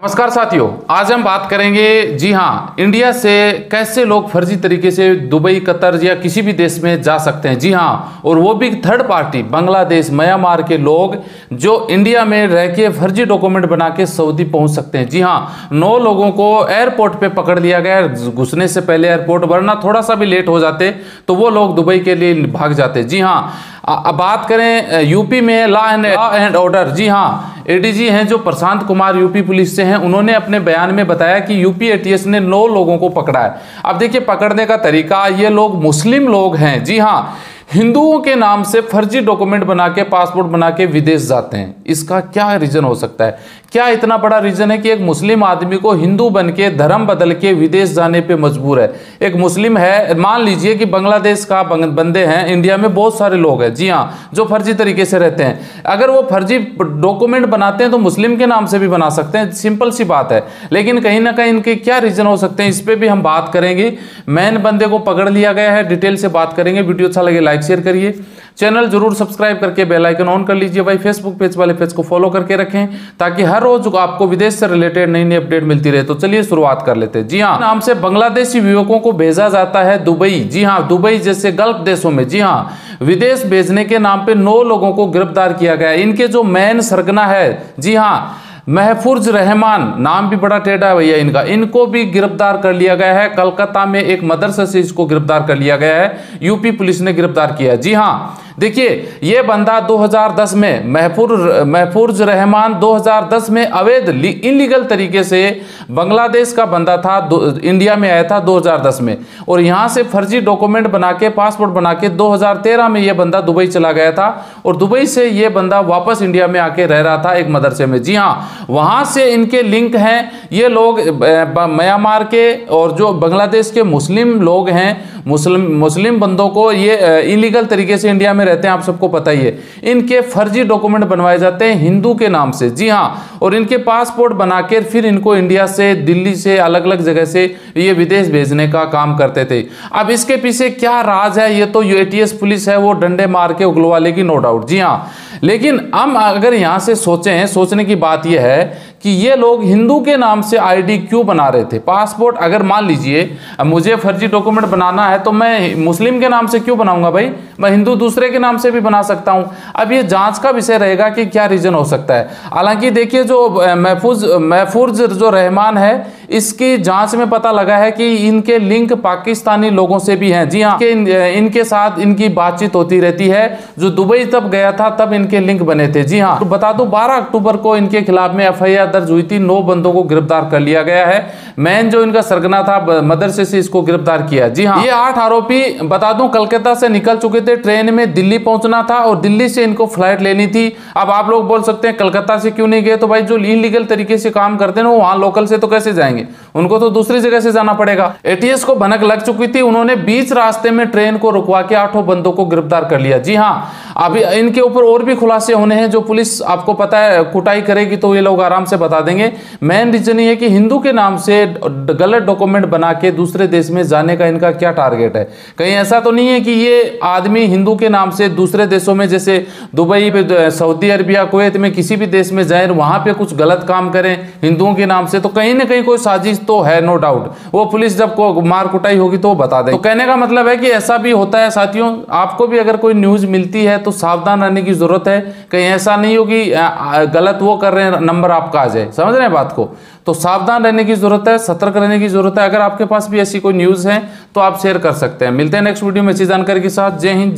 नमस्कार साथियों, आज हम बात करेंगे, जी हाँ इंडिया से कैसे लोग फर्जी तरीके से दुबई, कतर या किसी भी देश में जा सकते हैं। जी हाँ और वो भी थर्ड पार्टी बांग्लादेश, म्यांमार के लोग, जो इंडिया में रह के फर्जी डॉक्यूमेंट बना के सऊदी पहुँच सकते हैं। जी हाँ नौ लोगों को एयरपोर्ट पे पकड़ लिया गया घुसने से पहले एयरपोर्ट वरना थोड़ा सा भी लेट हो जाते तो वो लोग दुबई के लिए भाग जाते जी हाँ अब बात करें यूपी में law and law and order जी हाँ एडीजी हैं जो प्रशांत कुमार यूपी पुलिस से हैं, उन्होंने अपने बयान में बताया कि यूपी एटीएस ने नौ लोगों को पकड़ा है। अब देखिए, पकड़ने का तरीका, ये लोग मुस्लिम लोग हैं। जी हाँ हिंदुओं के नाम से फर्जी डॉक्यूमेंट बना के, पासपोर्ट बना के विदेश जाते हैं। इसका क्या रीजन हो सकता है? क्या इतना बड़ा रीजन है कि एक मुस्लिम आदमी को हिंदू बन के, धर्म बदल के विदेश जाने पे मजबूर है? एक मुस्लिम है, मान लीजिए कि बांग्लादेश का बंदे हैं, इंडिया में बहुत सारे लोग हैं। जी हाँ जो फर्जी तरीके से रहते हैं। अगर वो फर्जी डॉक्यूमेंट बनाते हैं तो मुस्लिम के नाम से भी बना सकते हैं। सिंपल सी बात है। लेकिन कहीं ना कहीं इनके क्या रीजन हो सकते हैं? इस पर भी हम बात करेंगे। मैन बंदे को पकड़ लिया गया है। डिटेल से बात करेंगे। वीडियो अच्छा लगे, लाइक शेयर करिए। चैनल ज़रूर सब्सक्राइब करके बेल आइकन ऑन कर लीजिए भाई। फेसबुक पेज वाले पेज को फॉलो करके रखें, ताकि हर रोज आपको विदेश से रिलेटेड नई नई अपडेट मिलती रहे। तो चलिए शुरुआत कर लेते हैं। जी हाँ नाम से बांग्लादेशी युवकों को भेजा जाता है दुबई। जी हाँ दुबई जैसे गल्फ देशों में। जी हाँ विदेश भेजने के नाम पे नौ लोगों को गिरफ़्तार किया गया। इनके जो मैन सरगना है, जी हाँ महफूज रहमान, नाम भी बड़ा टेढ़ा है भैया इनका। इनको भी गिरफ़्तार कर लिया गया है। कलकत्ता में एक मदरसे से इसको गिरफ़्तार कर लिया गया है। यूपी पुलिस ने गिरफ़्तार किया जी हाँ देखिए, ये बंदा 2010 में महफूर, महफूज रहमान 2010 में अवैध इनलीगल तरीके से बांग्लादेश का बंदा था इंडिया में आया था 2010 में। और यहाँ से फर्जी डॉक्यूमेंट बना के, पासपोर्ट बना के 2013 में ये बंदा दुबई चला गया था और दुबई से ये बंदा वापस इंडिया में आके रह रहा था एक मदरसे में। जी हाँ वहाँ से इनके लिंक हैं, ये लोग म्यांमार के और जो बांग्लादेश के मुस्लिम लोग हैं, मुस्लिम मुस्लिम बंदों को ये इलीगल तरीके से इंडिया में रहते हैं, आप सबको पता ही है। इनके फर्जी डॉक्यूमेंट बनवाए जाते हैं हिंदू के नाम से। जी हाँ और इनके पासपोर्ट बनाकर फिर इनको इंडिया से, दिल्ली से अलग अलग जगह से ये विदेश भेजने का काम करते थे। अब इसके पीछे क्या राज है? ये तो यूएटीएस पुलिस है, वो डंडे मार के उगलवा लेगी नो डाउट जी हाँ लेकिन हम अगर यहाँ से सोचें, सोचने की बात यह है कि ये लोग हिंदू के नाम से आईडी क्यों बना रहे थे? पासपोर्ट अगर मान लीजिए मुझे फर्जी डॉक्यूमेंट बनाना है तो मैं मुस्लिम के नाम से क्यों बनाऊँगा भाई? मैं हिंदू दूसरे के नाम से भी बना सकता हूँ। अब ये जाँच का विषय रहेगा कि क्या रीजन हो सकता है। हालाँकि देखिए जो महफूज महफूज जो रहमान है इसकी जाँच में पता लगा है कि इनके लिंक पाकिस्तानी लोगों से भी हैं। जी हाँ इनके साथ इनकी बातचीत होती रहती है। जो दुबई तब गया था, तब इनके लिंक बने थे। जी हाँ तो बता दो, बारह अक्टूबर को इनके खिलाफ में एफआईआर दर्ज हुई थी। नौ बंदों को गिरफ़्तार कर लिया गया है। मैन जो इनका सरगना था मदरसे से इसको गिरफ़्तार किया। जी हाँ ये आठ आरोपी, बता दूँ, कलकत्ता से निकल चुके थे। ट्रेन में दिल्ली पहुँचना था और दिल्ली से इनको फ़्लाइट लेनी थी। अब आप लोग बोल सकते हैं, कलकत्ता से क्यों नहीं गए? तो भाई, जो इलीगल तरीके से काम करते हैं वहाँ लोकल से तो कैसे जाएँगे? उनको तो दूसरी जगह से जाना पड़ेगा। एटीएस को भनक लग चुकी थी। उन्होंने बीच रास्ते में ट्रेन को रुकवा के आठों बंदों को गिरफ़्तार कर लिया। जी हाँ अभी इनके ऊपर और भी खुलासे होने हैं जो पुलिस आपको पता है, कुटाई करेगी तो ये लोग आराम से बता देंगे। मेन रीजन ये कि हिंदू के नाम से गलत डॉक्यूमेंट बना के दूसरे देश में जाने का इनका क्या टारगेट है? कहीं ऐसा तो नहीं है कि ये आदमी हिंदू के नाम से दूसरे देशों में, जैसे दुबई सऊदी अरबिया, कुवैत में किसी भी देश में जाए, वहाँ पे कुछ गलत काम करें, हिंदुओं के नाम से तो कहीं ना कहीं कोई साजिश तो है नो डाउट वो पुलिस जब को मार कुटाई होगी तो वो बता दें तो कहने का मतलब है कि ऐसा भी होता है साथियों, आपको भी अगर कोई न्यूज़ मिलती है तो सावधान रहने की ज़रूरत है। कहीं ऐसा नहीं हो कि गलत वो कर रहे हैं नंबर आपका आ जाए। समझ रहे हैं बात को? तो सावधान रहने की ज़रूरत है, सतर्क रहने की ज़रूरत है। अगर आपके पास भी ऐसी कोई न्यूज़ है तो आप शेयर कर सकते हैं। मिलते हैं नेक्स्ट वीडियो में अच्छी जानकारी के साथ। जय हिंद